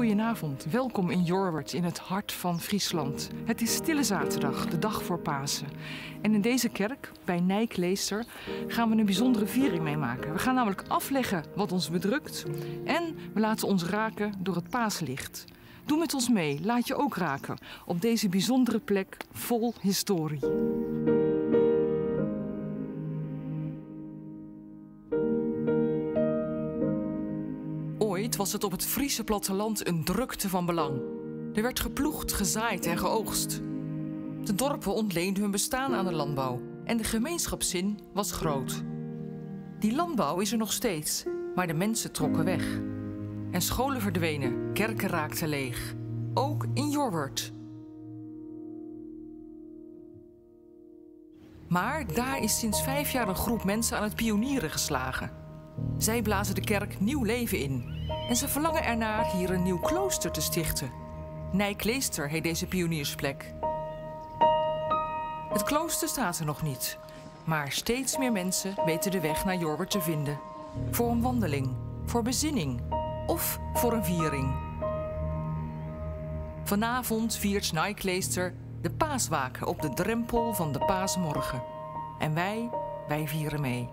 Goedenavond, welkom in Jorwert, in het hart van Friesland. Het is Stille Zaterdag, de dag voor Pasen. En in deze kerk, bij Nijkleester, gaan we een bijzondere viering meemaken. We gaan namelijk afleggen wat ons bedrukt en we laten ons raken door het paaslicht. Doe met ons mee, laat je ook raken op deze bijzondere plek vol historie. Was het op het Friese platteland een drukte van belang. Er werd geploegd, gezaaid en geoogst. De dorpen ontleenden hun bestaan aan de landbouw en de gemeenschapszin was groot. Die landbouw is er nog steeds, maar de mensen trokken weg. En scholen verdwenen, kerken raakten leeg. Ook in Jorwert. Maar daar is sinds vijf jaar een groep mensen aan het pionieren geslagen. Zij blazen de kerk nieuw leven in. En ze verlangen ernaar hier een nieuw klooster te stichten. Nijkleester heet deze pioniersplek. Het klooster staat er nog niet. Maar steeds meer mensen weten de weg naar Jorwert te vinden. Voor een wandeling, voor bezinning of voor een viering. Vanavond viert Nijkleester de paaswaken op de drempel van de paasmorgen. En wij, wij vieren mee.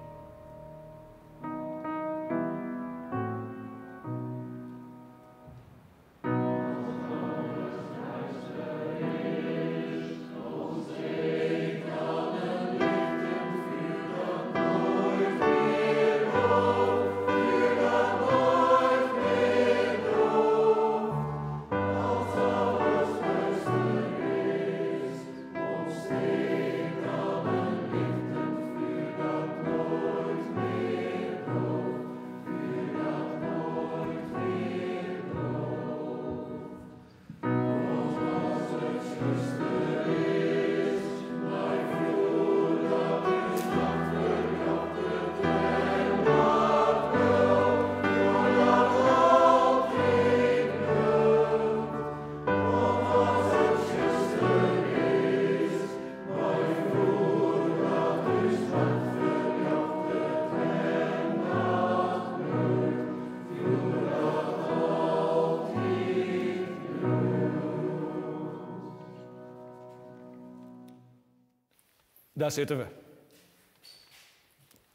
Daar zitten we.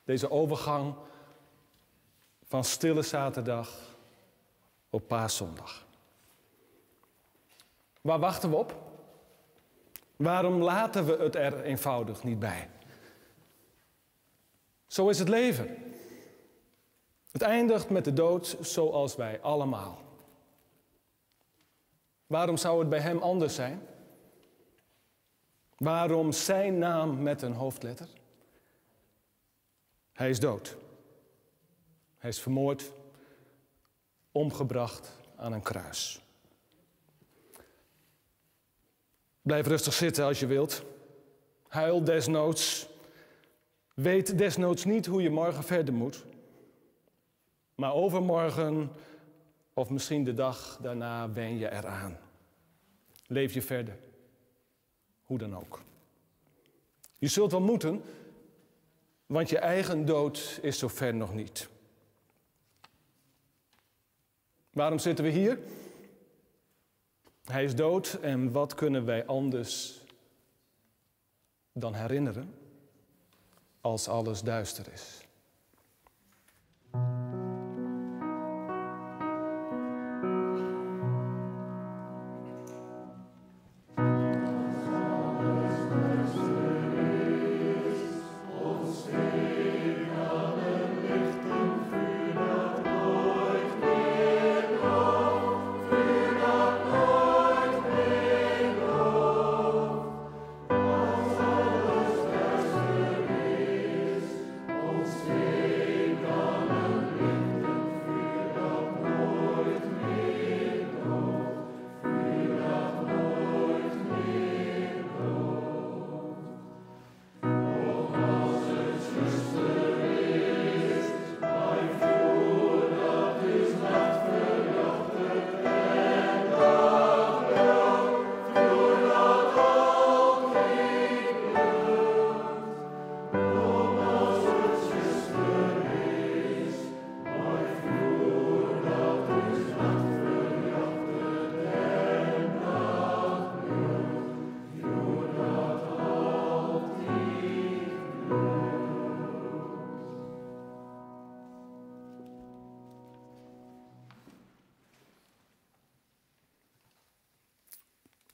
Deze overgang van stille zaterdag op paaszondag. Waar wachten we op? Waarom laten we het er eenvoudig niet bij? Zo is het leven. Het eindigt met de dood zoals wij allemaal. Waarom zou het bij hem anders zijn? Waarom zijn naam met een hoofdletter? Hij is dood. Hij is vermoord, omgebracht aan een kruis. Blijf rustig zitten als je wilt. Huil desnoods. Weet desnoods niet hoe je morgen verder moet. Maar overmorgen, of misschien de dag daarna, wen je eraan. Leef je verder. Hoe dan ook. Je zult wel moeten, want je eigen dood is zover nog niet. Waarom zitten we hier? Hij is dood en wat kunnen wij anders dan herinneren als alles duister is?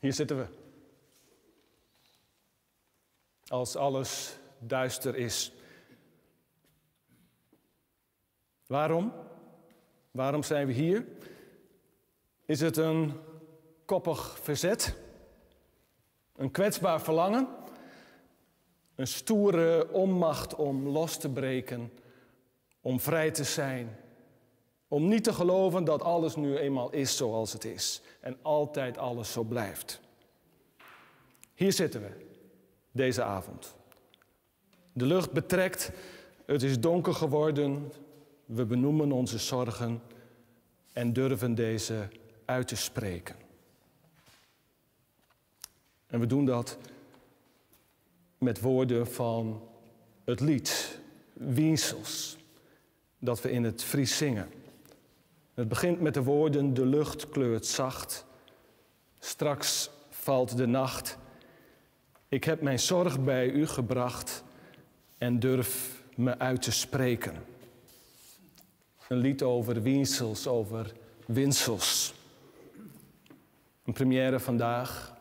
Hier zitten we. Als alles duister is. Waarom? Waarom zijn we hier? Is het een koppig verzet? Een kwetsbaar verlangen? Een stoere onmacht om los te breken, om vrij te zijn, om niet te geloven dat alles nu eenmaal is zoals het is en altijd alles zo blijft. Hier zitten we, deze avond. De lucht betrekt, het is donker geworden, we benoemen onze zorgen en durven deze uit te spreken. En we doen dat met woorden van het lied Wiensels, dat we in het Fries zingen. Het begint met de woorden: De lucht kleurt zacht, straks valt de nacht. Ik heb mijn zorg bij u gebracht en durf me uit te spreken. Een lied over wiensels, over winsels. Een première vandaag.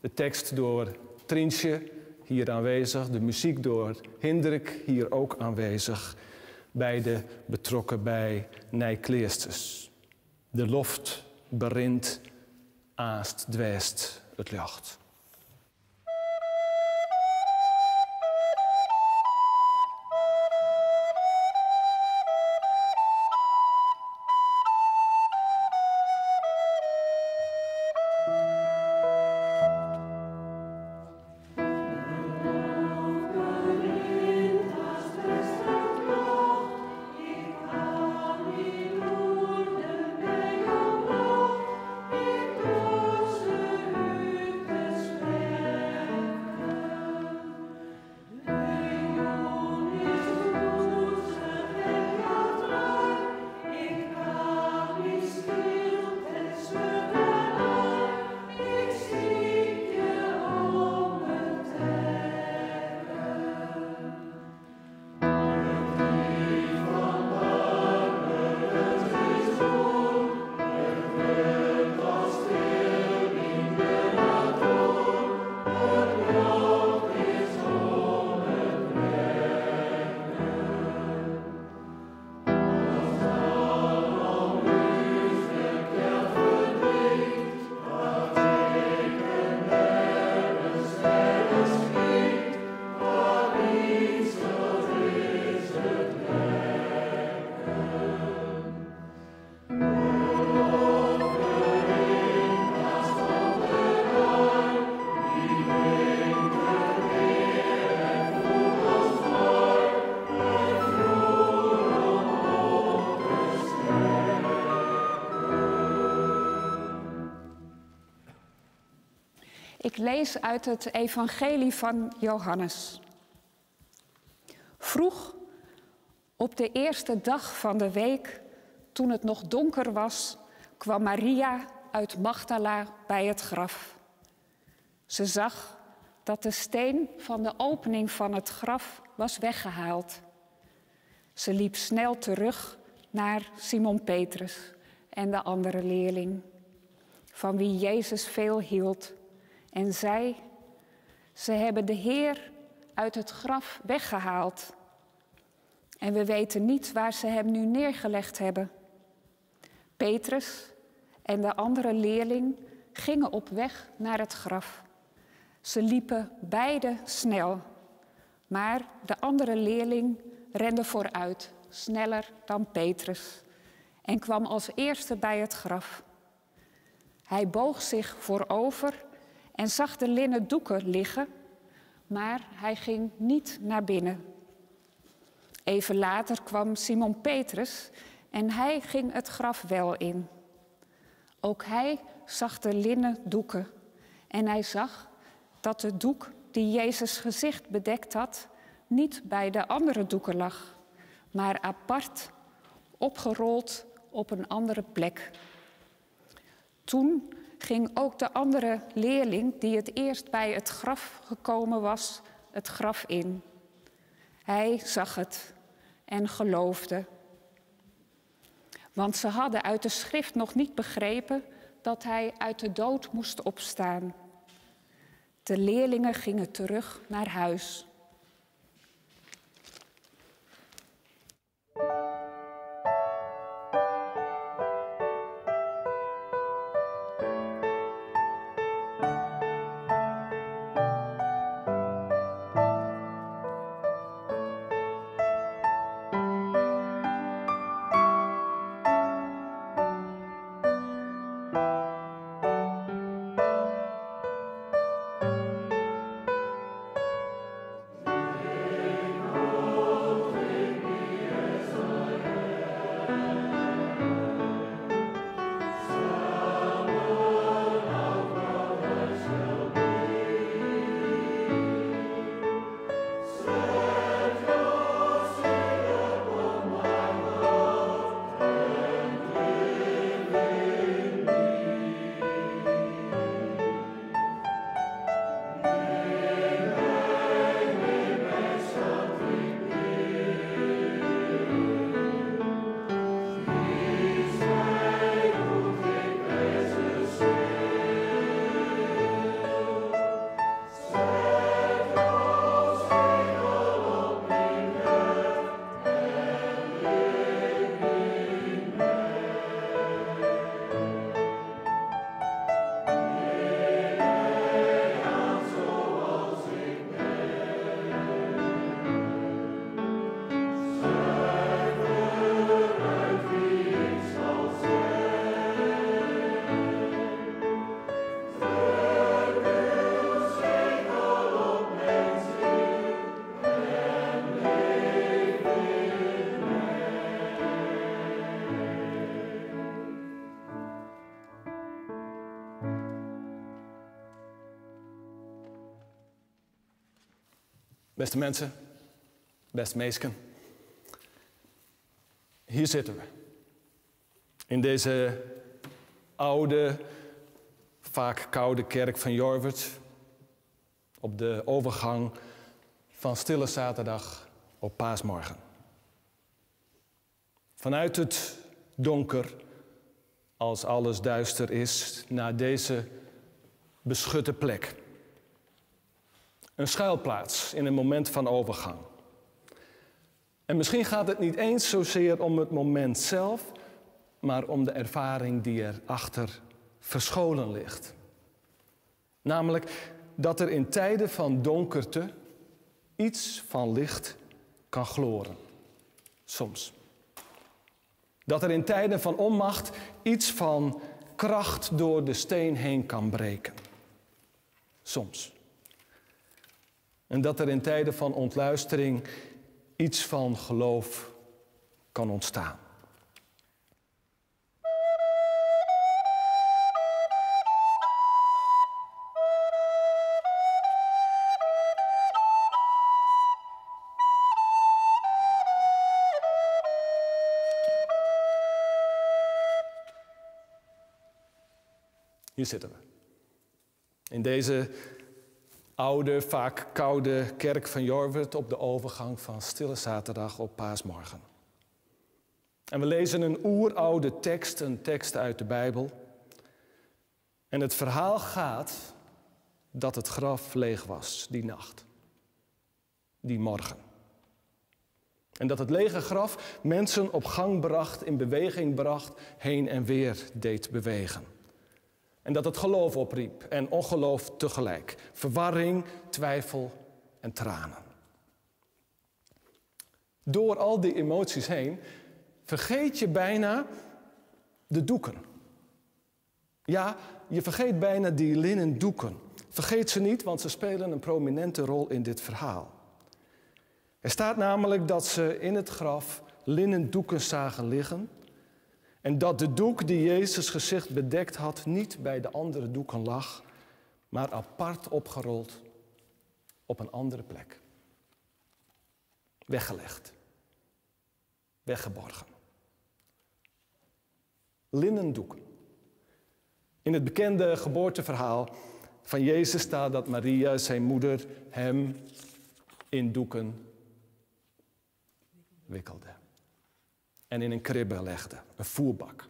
De tekst door Trinsje, hier aanwezig. De muziek door Hindrik, hier ook aanwezig. Beide betrokken bij Nijkleestes. De loft berint, aast dwest het licht. Ik lees uit het Evangelie van Johannes. Vroeg op de eerste dag van de week, toen het nog donker was, kwam Maria uit Magdala bij het graf. Ze zag dat de steen van de opening van het graf was weggehaald. Ze liep snel terug naar Simon Petrus en de andere leerling, van wie Jezus veel hield en zei: Ze hebben de Heer uit het graf weggehaald. En we weten niet waar ze hem nu neergelegd hebben. Petrus en de andere leerling gingen op weg naar het graf. Ze liepen beide snel, maar de andere leerling rende vooruit, sneller dan Petrus, en kwam als eerste bij het graf. Hij boog zich voorover en zag de linnen doeken liggen, maar hij ging niet naar binnen. Even later kwam Simon Petrus en hij ging het graf wel in. Ook hij zag de linnen doeken en hij zag dat de doek die Jezus gezicht bedekt had, niet bij de andere doeken lag, maar apart, opgerold op een andere plek. Toen ging ook de andere leerling, die het eerst bij het graf gekomen was, het graf in. Hij zag het en geloofde. Want ze hadden uit de schrift nog niet begrepen dat hij uit de dood moest opstaan. De leerlingen gingen terug naar huis. Beste mensen, beste meesken. Hier zitten we. In deze oude, vaak koude kerk van Jorvert. Op de overgang van Stille Zaterdag op Paasmorgen. Vanuit het donker, als alles duister is, naar deze beschutte plek. Een schuilplaats in een moment van overgang. En misschien gaat het niet eens zozeer om het moment zelf, maar om de ervaring die erachter verscholen ligt. Namelijk dat er in tijden van donkerte iets van licht kan gloren. Soms. Dat er in tijden van onmacht iets van kracht door de steen heen kan breken. Soms. En dat er in tijden van ontluistering iets van geloof kan ontstaan. Hier zitten we. In deze oude, vaak koude kerk van Jorwert op de overgang van Stille Zaterdag op Paasmorgen. En we lezen een oeroude tekst, een tekst uit de Bijbel. En het verhaal gaat dat het graf leeg was die nacht, die morgen. En dat het lege graf mensen op gang bracht, in beweging bracht, heen en weer deed bewegen. En dat het geloof opriep en ongeloof tegelijk. Verwarring, twijfel en tranen. Door al die emoties heen vergeet je bijna de doeken. Ja, je vergeet bijna die linnen doeken. Vergeet ze niet, want ze spelen een prominente rol in dit verhaal. Er staat namelijk dat ze in het graf linnen doeken zagen liggen en dat de doek die Jezus gezicht bedekt had niet bij de andere doeken lag, maar apart opgerold op een andere plek. Weggelegd. Weggeborgen. Linnen doeken. In het bekende geboorteverhaal van Jezus staat dat Maria, zijn moeder, hem in doeken wikkelde en in een kribbe legde, een voerbak.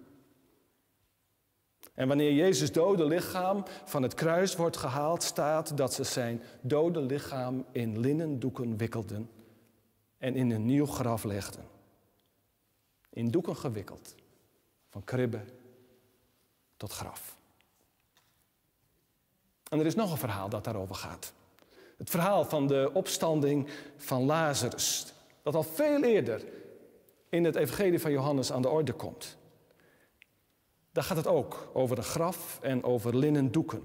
En wanneer Jezus' dode lichaam van het kruis wordt gehaald, staat dat ze zijn dode lichaam in linnen doeken wikkelden en in een nieuw graf legden. In doeken gewikkeld, van kribbe tot graf. En er is nog een verhaal dat daarover gaat. Het verhaal van de opstanding van Lazarus, dat al veel eerder in het Evangelie van Johannes aan de orde komt. Daar gaat het ook over een graf en over linnen doeken.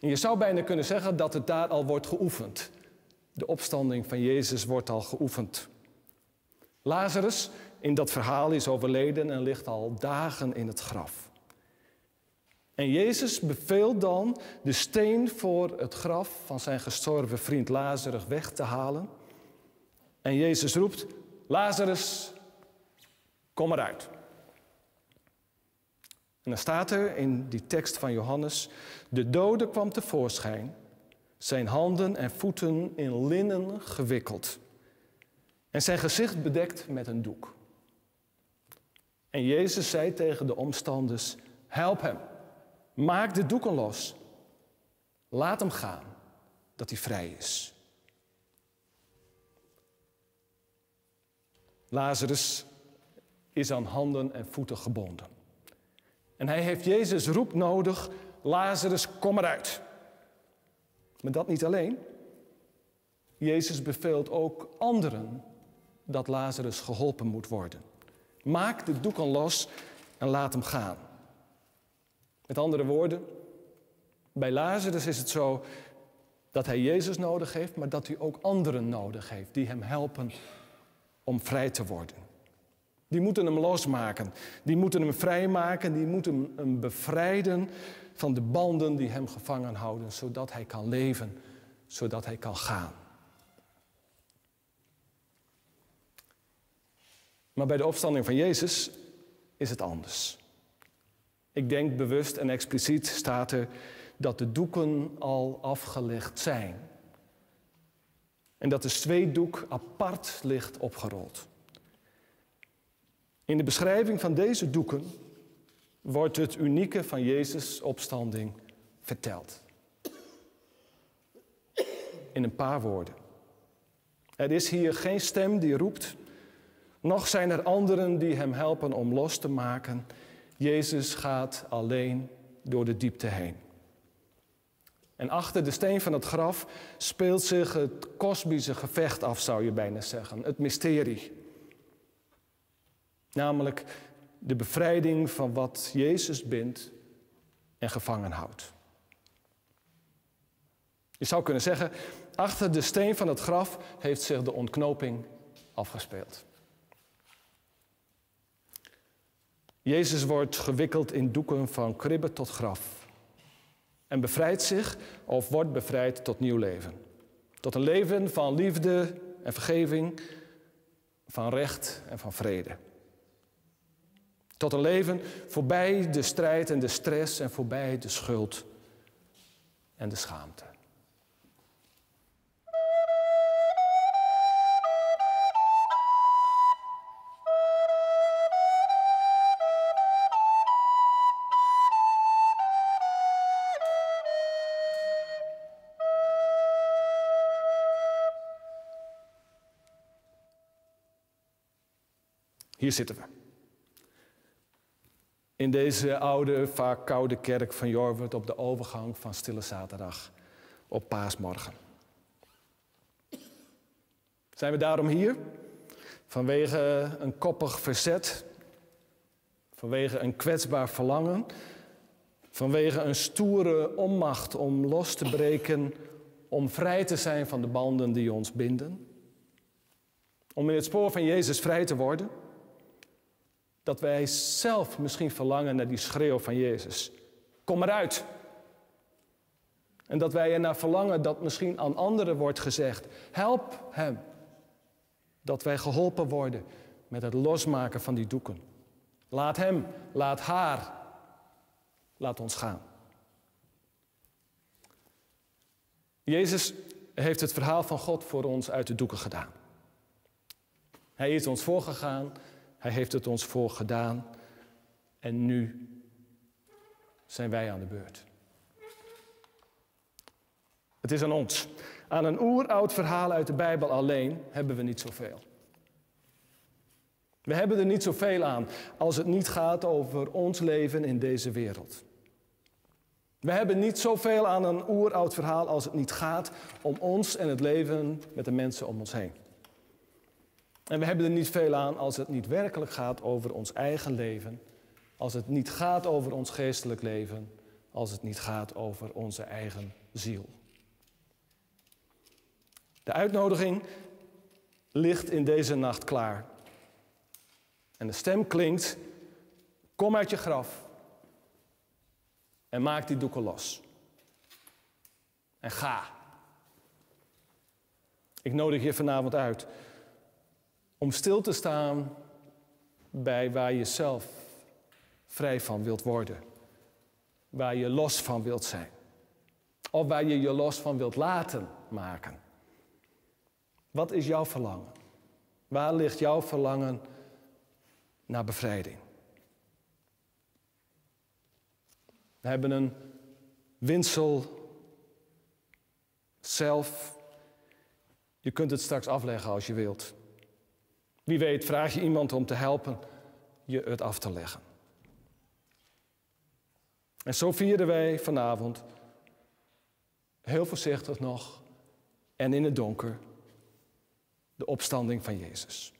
En je zou bijna kunnen zeggen dat het daar al wordt geoefend. De opstanding van Jezus wordt al geoefend. Lazarus in dat verhaal is overleden en ligt al dagen in het graf. En Jezus beveelt dan de steen voor het graf van zijn gestorven vriend Lazarus weg te halen. En Jezus roept: Lazarus, kom eruit. En dan staat er in die tekst van Johannes: De dode kwam tevoorschijn, zijn handen en voeten in linnen gewikkeld en zijn gezicht bedekt met een doek. En Jezus zei tegen de omstanders: Help hem, maak de doeken los, laat hem gaan, dat hij vrij is. Lazarus is aan handen en voeten gebonden. En hij heeft Jezus roep nodig, Lazarus, kom eruit. Maar dat niet alleen. Jezus beveelt ook anderen dat Lazarus geholpen moet worden. Maak de doeken los en laat hem gaan. Met andere woorden, bij Lazarus is het zo dat hij Jezus nodig heeft, maar dat hij ook anderen nodig heeft die hem helpen om vrij te worden. Die moeten hem losmaken, die moeten hem vrijmaken, die moeten hem bevrijden van de banden die hem gevangen houden, zodat hij kan leven, zodat hij kan gaan. Maar bij de opstanding van Jezus is het anders. Ik denk bewust en expliciet staat er dat de doeken al afgelegd zijn. En dat de zweetdoek apart ligt opgerold. In de beschrijving van deze doeken wordt het unieke van Jezus' opstanding verteld. In een paar woorden. Er is hier geen stem die roept, nog zijn er anderen die hem helpen om los te maken. Jezus gaat alleen door de diepte heen. En achter de steen van het graf speelt zich het kosmische gevecht af, zou je bijna zeggen. Het mysterie. Namelijk de bevrijding van wat Jezus bindt en gevangen houdt. Je zou kunnen zeggen, achter de steen van het graf heeft zich de ontknoping afgespeeld. Jezus wordt gewikkeld in doeken van kribbe tot graf. En bevrijdt zich of wordt bevrijd tot nieuw leven. Tot een leven van liefde en vergeving, van recht en van vrede. Tot een leven voorbij de strijd en de stress en voorbij de schuld en de schaamte. Hier zitten we. In deze oude, vaak koude kerk van Jorwert op de overgang van Stille Zaterdag op paasmorgen. Zijn we daarom hier? Vanwege een koppig verzet, vanwege een kwetsbaar verlangen, vanwege een stoere onmacht om los te breken, om vrij te zijn van de banden die ons binden, om in het spoor van Jezus vrij te worden dat wij zelf misschien verlangen naar die schreeuw van Jezus. Kom eruit. En dat wij ernaar verlangen dat misschien aan anderen wordt gezegd: help hem. Dat wij geholpen worden met het losmaken van die doeken. Laat hem, laat haar, laat ons gaan. Jezus heeft het verhaal van God voor ons uit de doeken gedaan. Hij is ons voorgegaan hij heeft het ons voor gedaan. En nu zijn wij aan de beurt. Het is aan ons. Aan een oeroud verhaal uit de Bijbel alleen hebben we niet zoveel. We hebben er niet zoveel aan als het niet gaat over ons leven in deze wereld. We hebben niet zoveel aan een oeroud verhaal als het niet gaat om ons en het leven met de mensen om ons heen. En we hebben er niet veel aan als het niet werkelijk gaat over ons eigen leven, als het niet gaat over ons geestelijk leven, als het niet gaat over onze eigen ziel. De uitnodiging ligt in deze nacht klaar. En de stem klinkt: Kom uit je graf en maak die doeken los. En ga. Ik nodig je vanavond uit om stil te staan bij waar je zelf vrij van wilt worden. Waar je los van wilt zijn. Of waar je je los van wilt laten maken. Wat is jouw verlangen? Waar ligt jouw verlangen naar bevrijding? We hebben een winsel zelf. Je kunt het straks afleggen als je wilt. Wie weet, vraag je iemand om te helpen je het af te leggen. En zo vierden wij vanavond, heel voorzichtig nog en in het donker, de opstanding van Jezus.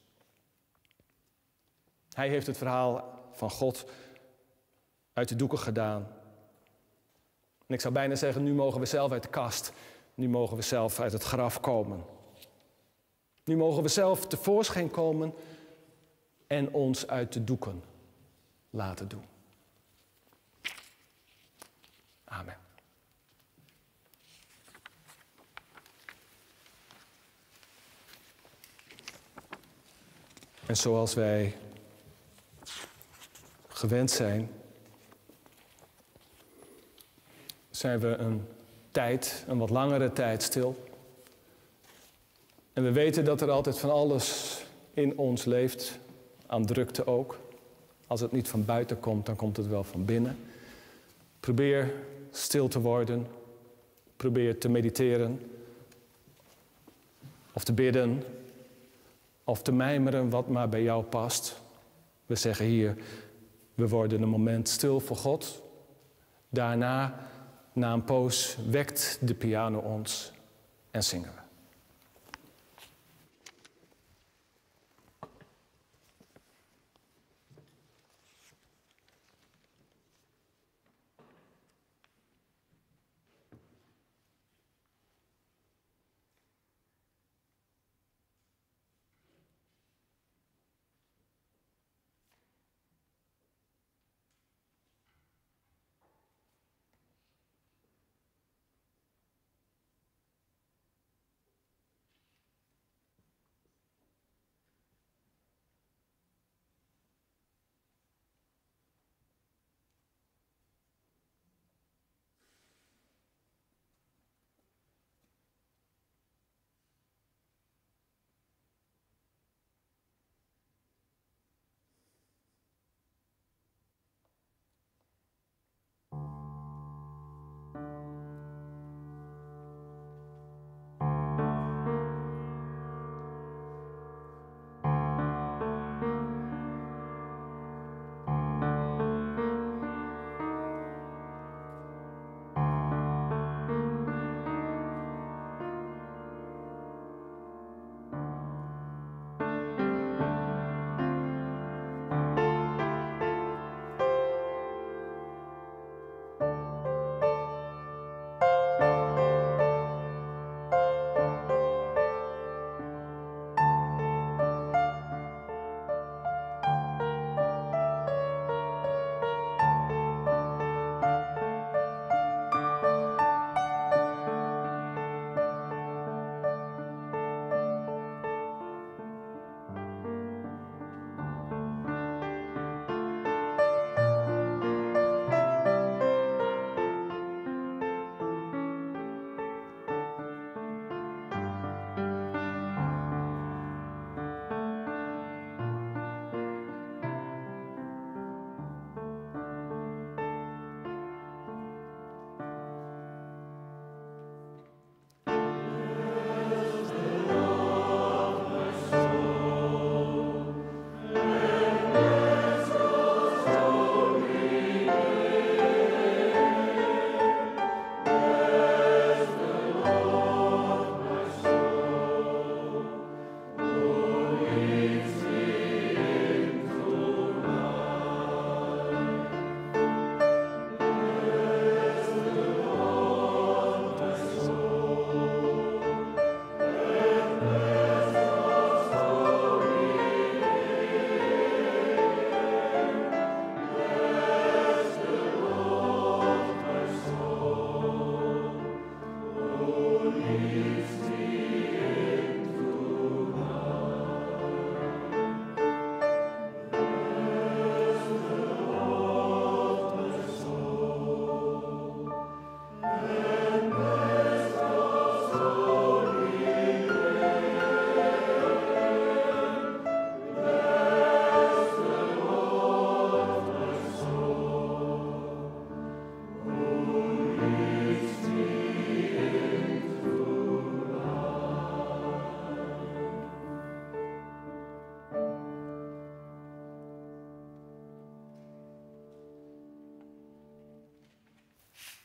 Hij heeft het verhaal van God uit de doeken gedaan. En ik zou bijna zeggen, nu mogen we zelf uit de kast. Nu mogen we zelf uit het graf komen. Nu mogen we zelf tevoorschijn komen en ons uit de doeken laten doen. Amen. En zoals wij gewend zijn, zijn we een tijd, een wat langere tijd stil. En we weten dat er altijd van alles in ons leeft, aan drukte ook. Als het niet van buiten komt, dan komt het wel van binnen. Probeer stil te worden. Probeer te mediteren. Of te bidden. Of te mijmeren wat maar bij jou past. We zeggen hier, we worden een moment stil voor God. Daarna, na een poos, wekt de piano ons en zingen we.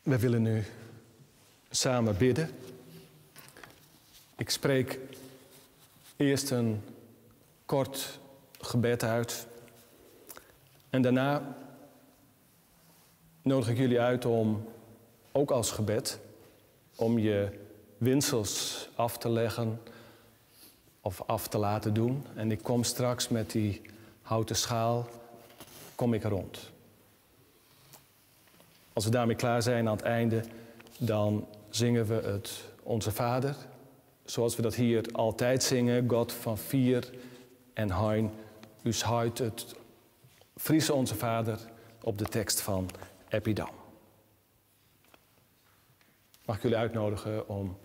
We willen nu samen bidden. Ik spreek eerst een kort gebed uit. En daarna nodig ik jullie uit om, ook als gebed, om je winsels af te leggen of af te laten doen. En ik kom straks met die houten schaal, kom ik rond. Als we daarmee klaar zijn aan het einde, dan zingen we het Onze Vader. Zoals we dat hier altijd zingen, God van vier en hein, us huid het Friese Onze Vader op de tekst van Epidam. Mag ik jullie uitnodigen om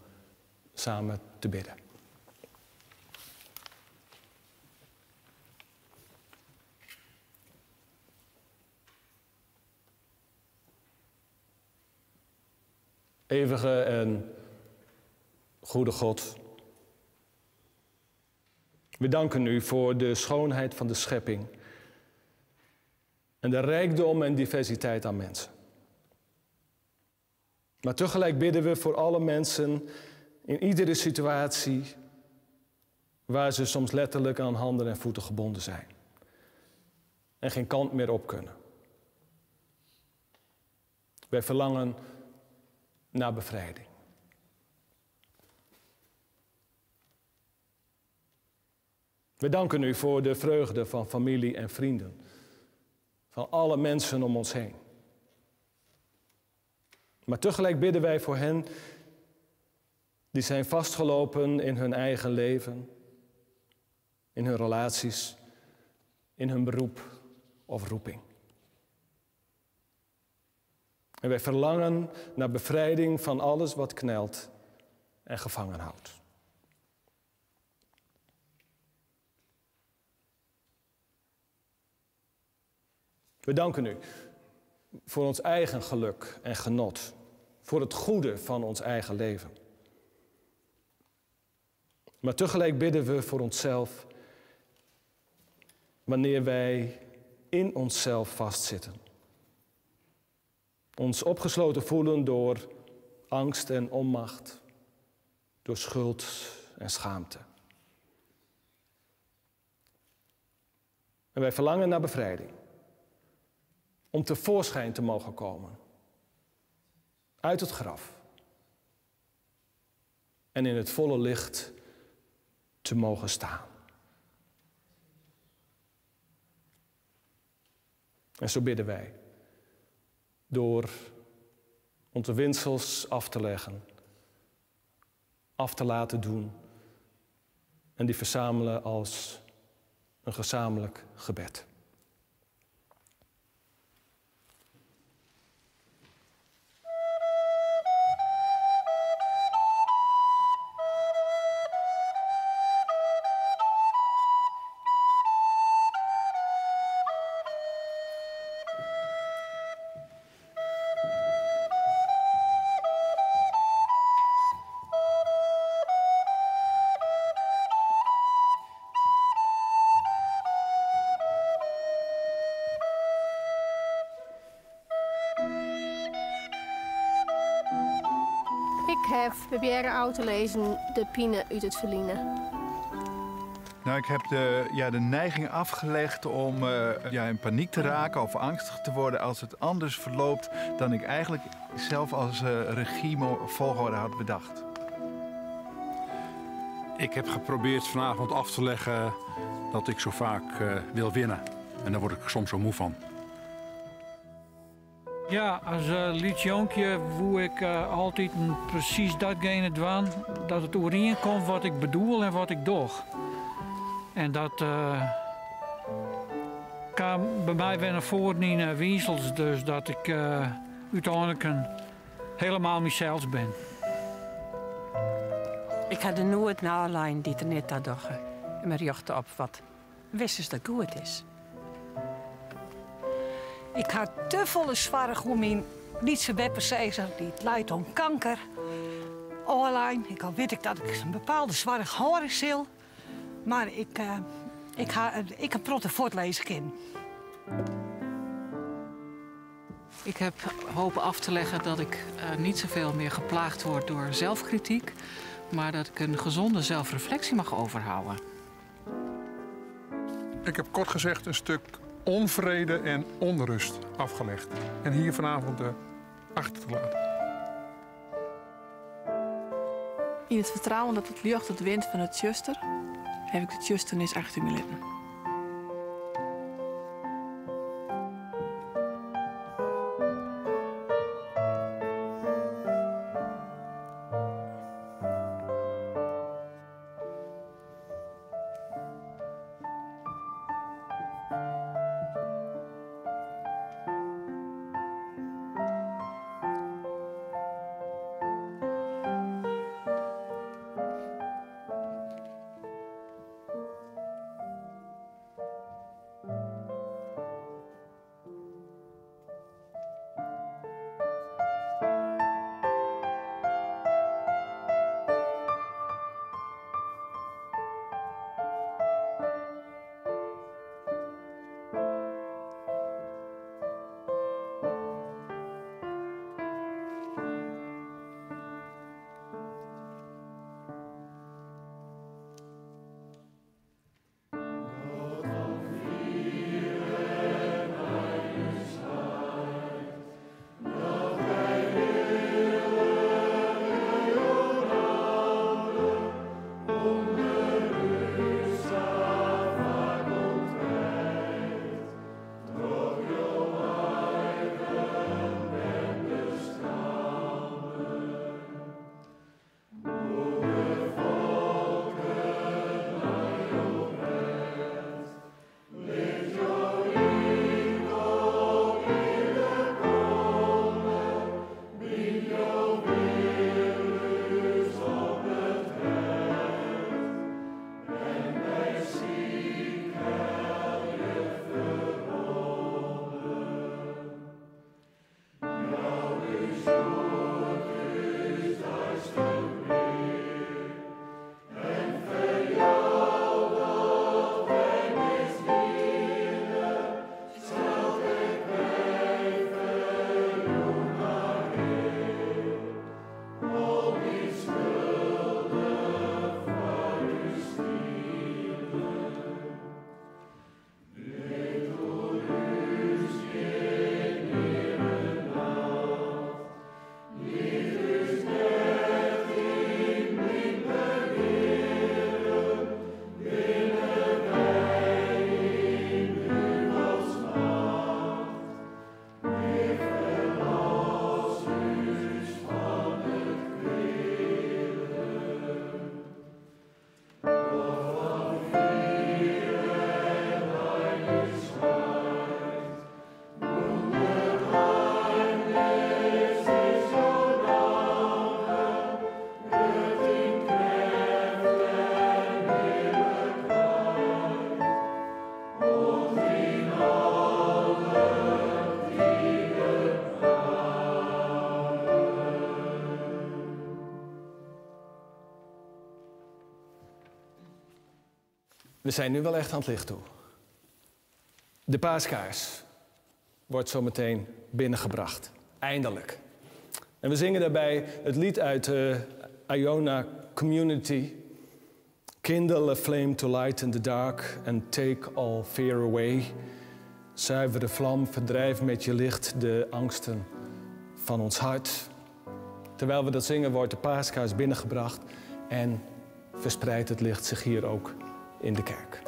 samen te bidden. Eeuwige en goede God, we danken u voor de schoonheid van de schepping en de rijkdom en diversiteit aan mensen. Maar tegelijk bidden we voor alle mensen in iedere situatie waar ze soms letterlijk aan handen en voeten gebonden zijn en geen kant meer op kunnen. Wij verlangen naar bevrijding. We danken u voor de vreugde van familie en vrienden, van alle mensen om ons heen. Maar tegelijk bidden wij voor hen die zijn vastgelopen in hun eigen leven, in hun relaties, in hun beroep of roeping. En wij verlangen naar bevrijding van alles wat knelt en gevangen houdt. We danken u voor ons eigen geluk en genot, voor het goede van ons eigen leven. Maar tegelijk bidden we voor onszelf wanneer wij in onszelf vastzitten. Ons opgesloten voelen door angst en onmacht, door schuld en schaamte. En wij verlangen naar bevrijding, om tevoorschijn te mogen komen, uit het graf en in het volle licht te mogen staan. En zo bidden wij door onze winsels af te leggen, af te laten doen en die verzamelen als een gezamenlijk gebed. Proberen uit te lezen de pine uit het verliezen. Nou, ik heb de, ja, de neiging afgelegd om uh, ja, in paniek te raken of angstig te worden als het anders verloopt dan ik eigenlijk zelf als uh, regime volgorde had bedacht. Ik heb geprobeerd vanavond af te leggen dat ik zo vaak uh, wil winnen. En daar word ik soms zo moe van. Ja, als uh, liedjonkje woe ik uh, altijd precies datgene doen. Dat het overeenkomt wat ik bedoel en wat ik doe. En dat uh, kan bij mij weer naar voren in uh. Dus dat ik uiteindelijk een, helemaal mezelf ben. Ik had er nooit naar die er net had En mijn jachten op wat wist dat goed is. Ik had te volle zwaar om mijn Lietse weppen zei die het leidt om kanker. Alleen, ik al weet ik dat ik een bepaalde zware horizil. Maar ik, uh, ik, ga, ik heb protte voortlezen kind. Ik heb hopen af te leggen dat ik uh, niet zoveel meer geplaagd word door zelfkritiek, maar dat ik een gezonde zelfreflectie mag overhouden. Ik heb kort gezegd een stuk onvrede en onrust afgelegd. En hier vanavond uh, achter te laten. In het vertrouwen dat het lucht het wind van het zuster, heb ik de zusternis achter me laten. We zijn nu wel echt aan het licht toe. De paaskaars wordt zometeen binnengebracht. Eindelijk. En we zingen daarbij het lied uit de Iona Community. Kindle a flame to light in the dark and take all fear away. Zuivere vlam, verdrijf met je licht de angsten van ons hart. Terwijl we dat zingen wordt de paaskaars binnengebracht en verspreidt het licht zich hier ook in de kerk.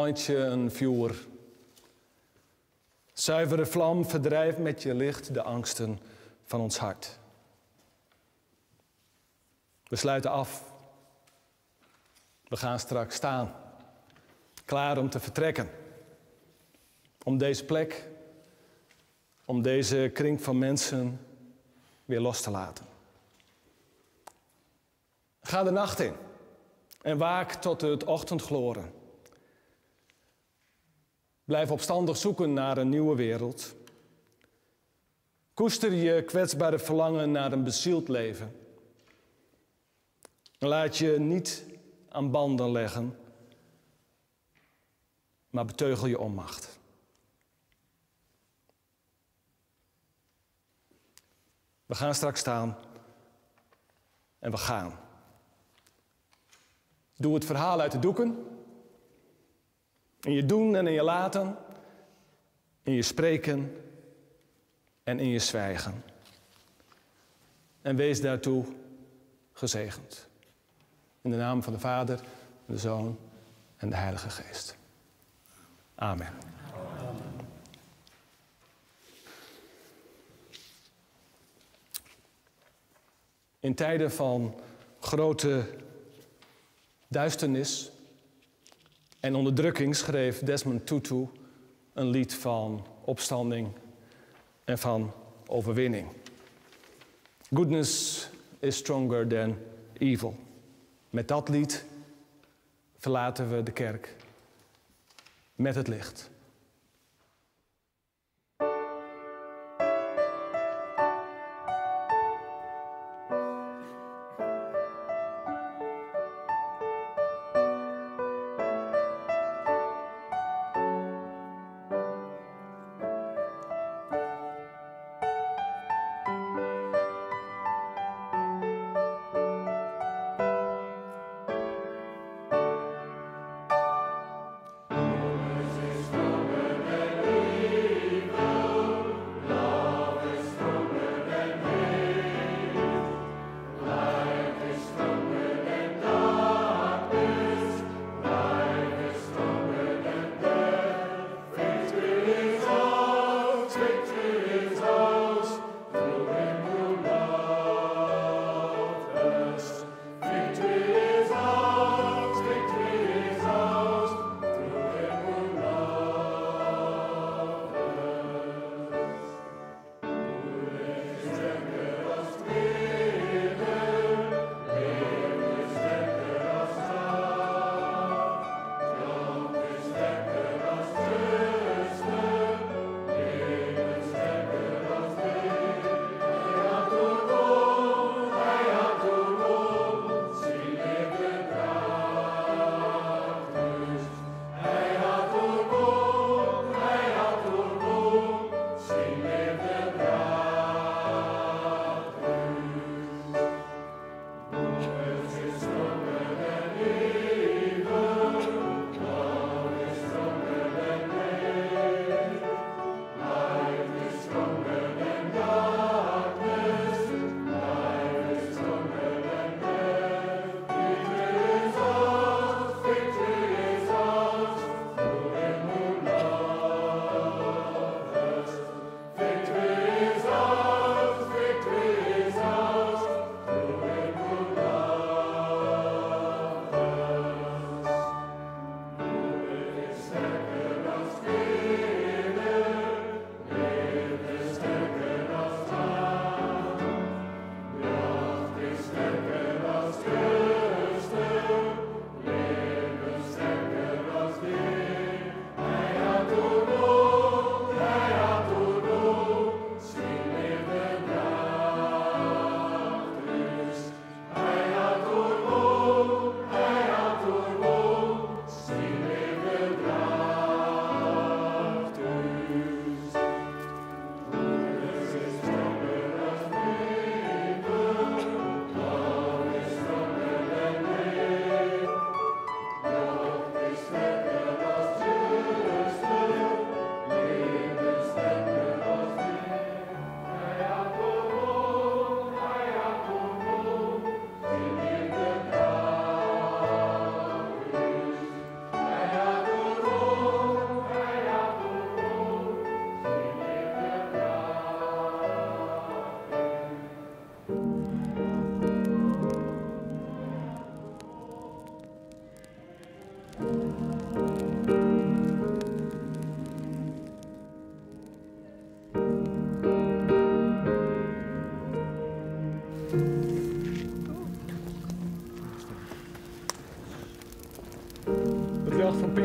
Mandje een vuur. Zuivere vlam, verdrijf met je licht de angsten van ons hart. We sluiten af. We gaan straks staan, klaar om te vertrekken. Om deze plek, om deze kring van mensen weer los te laten. Ga de nacht in en waak tot het ochtendgloren. Blijf opstandig zoeken naar een nieuwe wereld. Koester je kwetsbare verlangen naar een bezield leven. Laat je niet aan banden leggen, maar beteugel je onmacht. We gaan straks staan en we gaan. Doe het verhaal uit de doeken. In je doen en in je laten. In je spreken en in je zwijgen. En wees daartoe gezegend. In de naam van de Vader, de Zoon en de Heilige Geest. Amen. In tijden van grote duisternis en onderdrukking schreef Desmond Tutu een lied van opstanding en van overwinning. Goodness is stronger than evil. Met dat lied verlaten we de kerk met het licht.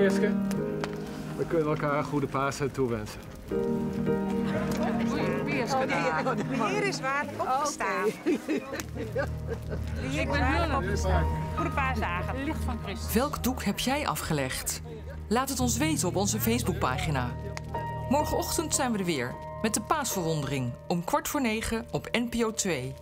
We kunnen elkaar goede Pasen toewensen. Hier is waar opgestaan. Ik ben heel opgestaan. Goede paasdagen. Licht van Christus. Welk doek heb jij afgelegd? Laat het ons weten op onze Facebookpagina. Morgenochtend zijn we er weer met de paasverwondering om kwart voor negen op NPO 2.